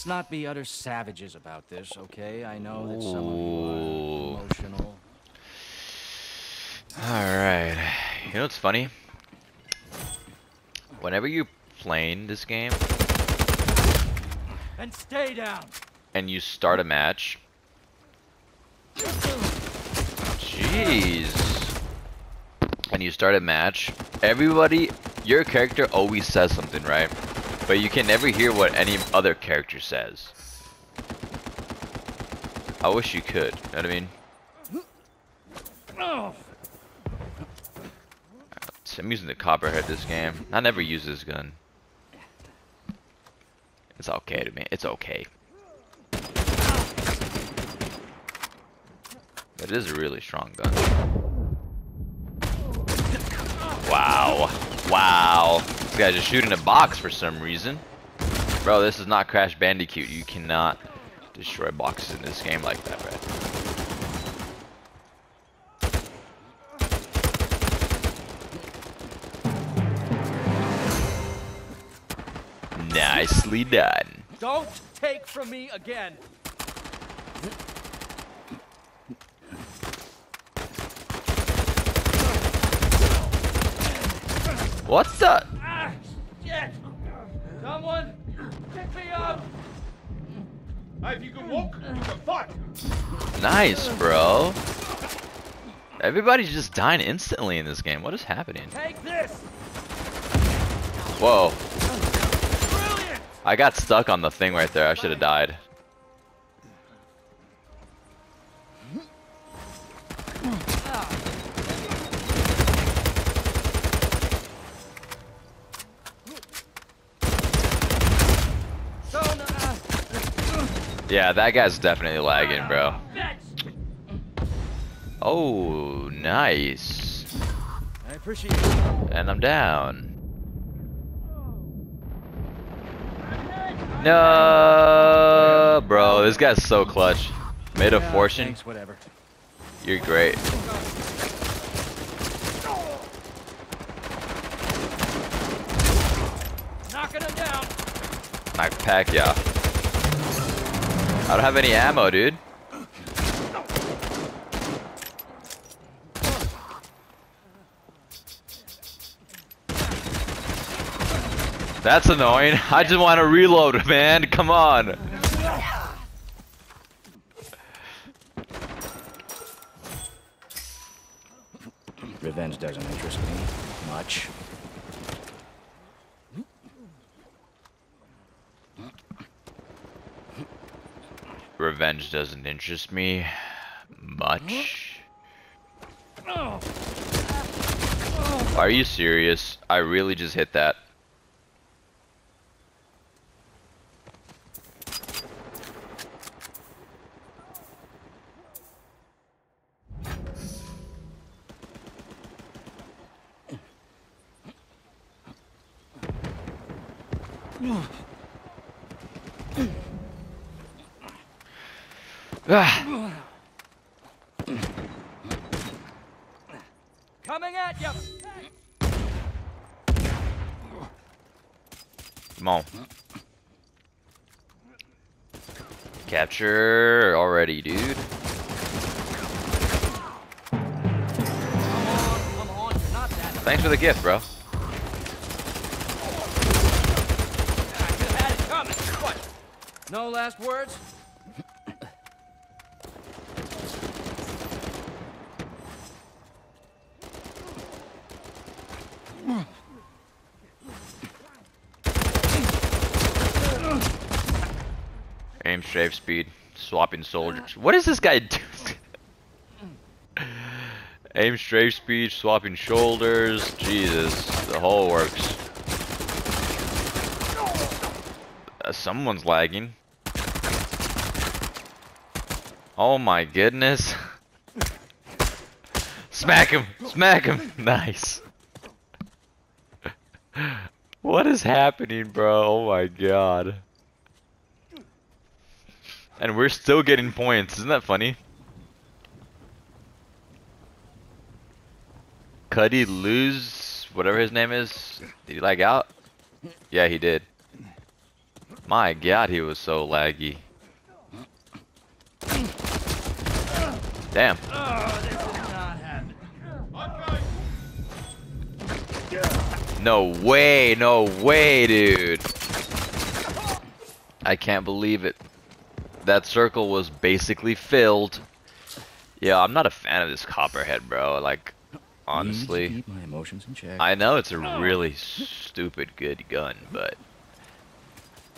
Let's not be utter savages about this, okay? I know that some of you are emotional. Alright. You know what's funny? Whenever you're playing this game And stay down. and you start a match. Jeez. And you start a match, everybody, your character always says something, right? But you can never hear what any other character says. I wish you could, you know what I mean? I'm using the copperhead this game. I never use this gun. It's okay to me. It's okay. But it is a really strong gun. Wow. Wow. Guy's just shooting a box for some reason. Bro, this is not Crash Bandicoot. You cannot destroy boxes in this game like that, bro. Nicely done. don't take from me again. What the? Shit! Someone, pick me up. Hey, if you can walk, you can fight. Nice, bro. Everybody's just dying instantly in this game. What is happening? Take this. Whoa. Brilliant. I got stuck on the thing right there. I should have died. Yeah, that guy's definitely lagging, bro. Oh, nice. I appreciate it. And I'm down. No, bro, this guy's so clutch. Made a fortune. Thanks, whatever. You're great. Knocking him down. Mike Pacquiao. I don't have any ammo, dude. That's annoying. I just want to reload, man. Come on. Revenge doesn't interest me much. Revenge doesn't interest me much. Oh. Are you serious? I really just hit that. Ah. Coming at you. Come on. Capture already, dude. Come on, come on. You're not that. Thanks for the gift, bro. I could have had it coming. What? No last words? Strafe, speed, swapping soldiers. What is this guy doing? Aim, strafe, speed, swapping shoulders. Jesus, the whole works. Uh, someone's lagging. Oh my goodness. Smack him! Smack him! Nice. What is happening, bro? Oh my god. And we're still getting points. Isn't that funny? Cuddy lose whatever his name is. Did he lag out? Yeah, he did. My god, he was so laggy. Damn. No way, no way, dude. I can't believe it. That circle was basically filled. Yeah, I'm not a fan of this copperhead, bro. Like, honestly. Need to keep my emotions in check. I know it's a really stupid good gun, but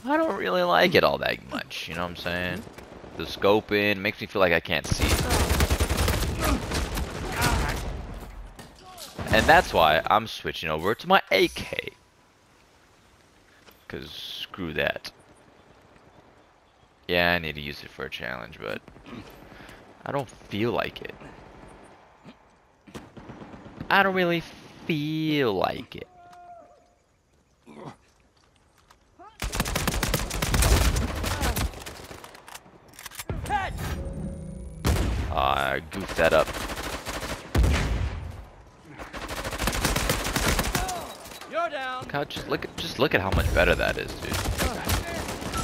I don't really like it all that much, you know what I'm saying? The scoping makes me feel like I can't see. And that's why I'm switching over to my AK. Cause screw that. Yeah, I need to use it for a challenge, but I don't feel like it. I don't really feel like it. Uh, I goofed that up. You're down. God, just look at just look at how much better that is, dude.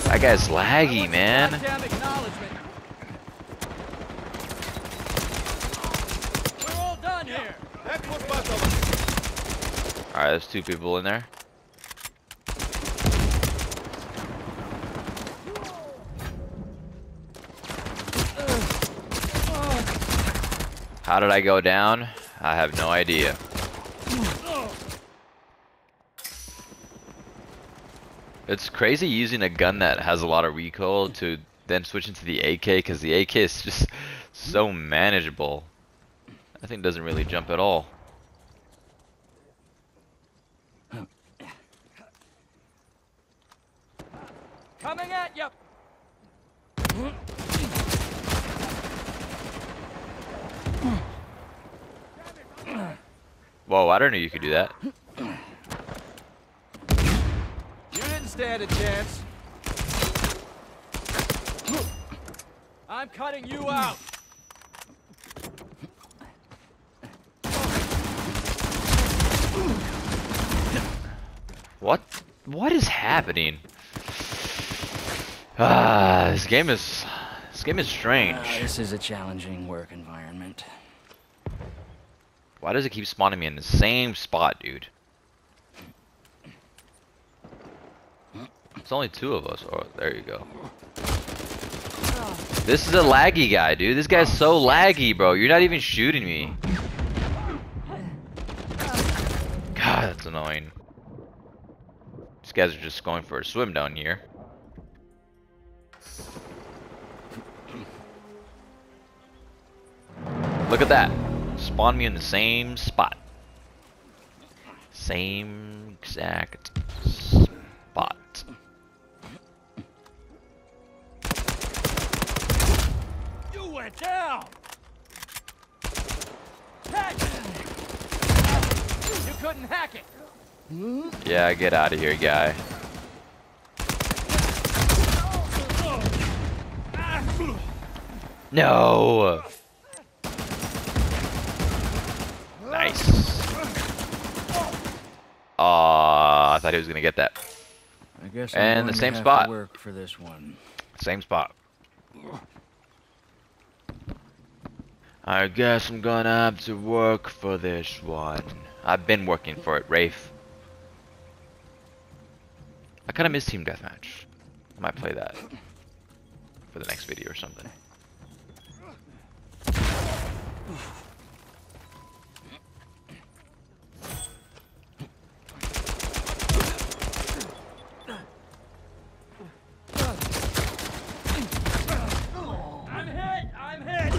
That guy's laggy, man. Goddamn acknowledgement. We're all done here. That was battle. All right, there's two people in there. How did I go down? I have no idea. It's crazy using a gun that has a lot of recoil to then switch into the AK because the AK is just so manageable. That thing doesn't really jump at all. Coming at you. Whoa, I don't know you could do that. You didn't stand a chance. I'm cutting you out. What? What is happening? Ah, this game is this game is strange. Uh, this is a challenging work environment. Why does it keep spawning me in the same spot, dude? It's only two of us. Oh, there you go. Oh. This is a laggy guy, dude. This guy's oh, so laggy, bro. You're not even shooting me. Oh. God, that's annoying. These guys are just going for a swim down here. Look at that. Spawn me in the same spot. Same exact spot. Down. Head. You couldn't hack it. Yeah, get out of here, guy. No. Nice. Aw, I thought he was gonna get that. I guess I'm And the same spot. Work for this one. Same spot. I guess I'm gonna have to work for this one. I've been working for it, Rafe. I kinda miss Team Deathmatch. I might play that for the next video or something.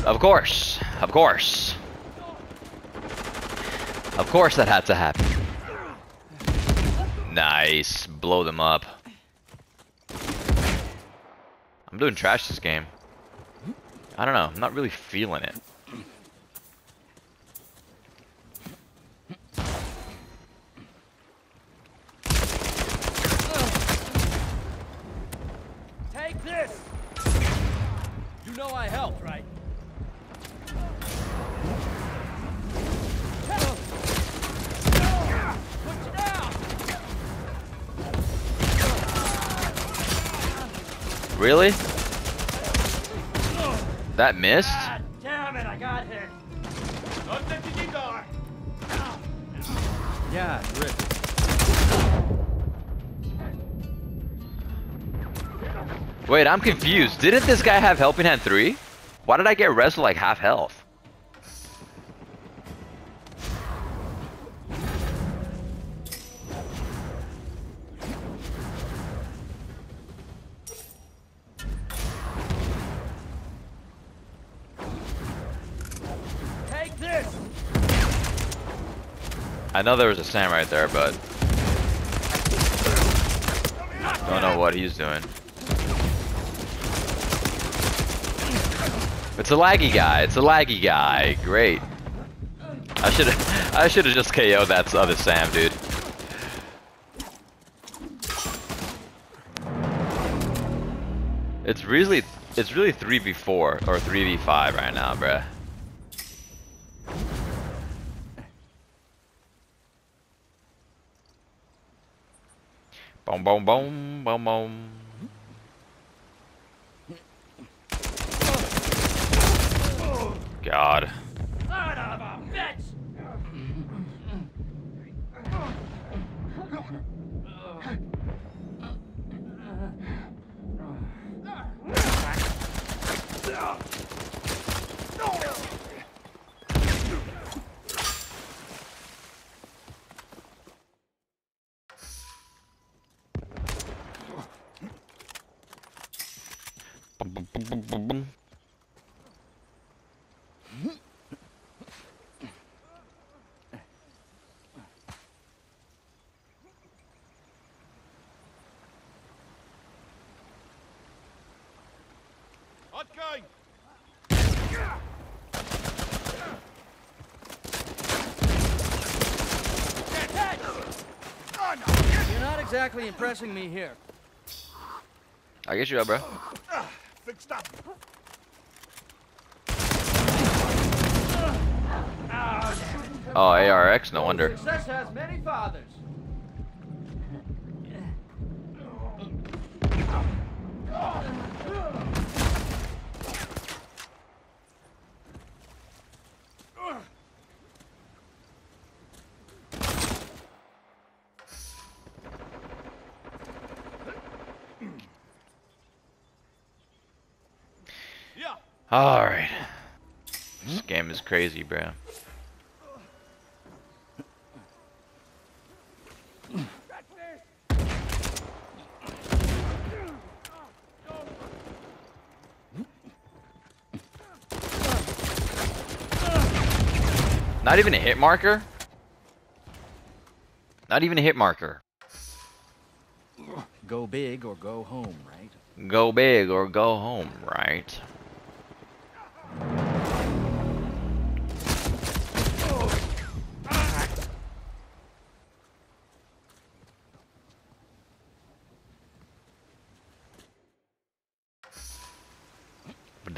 Of course, of course. Of course that had to happen. Nice, blow them up. I'm doing trash this game. I don't know, I'm not really feeling it. Take this. You know I helped, right? Put you down. Really? That missed? God damn it, I got hit. Not letting you die. Yeah, rip. Wait, I'm confused. Didn't this guy have Helping Hand 3? Why did I get res with like half health? I know there was a Sam right there, but don't know what he's doing. It's a laggy guy. It's a laggy guy. Great. I should. I should have just KO'd that other Sam, dude. It's really, it's really three v four or three v five right now, bruh. Boom, boom, boom, boom, boom. God. Okay. You're not exactly impressing me here. I get you up, bro. Fixed up. Oh, ARX, no wonder. Success has many fathers. Yeah. Alright. This game is crazy, bro. Not even a hit marker? Not even a hit marker. Go big or go home, right? Go big or go home, right?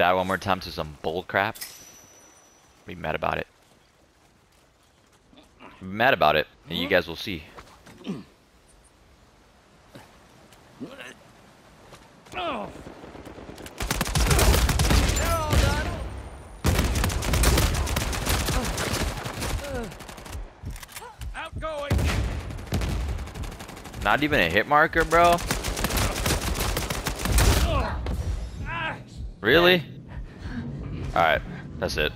Die one more time to some bull crap. Be mad about it. Be mad about it, and you guys will see. Oh. They're all done. Outgoing. Not even a hit marker, bro. Ah. Really? Alright, that's it.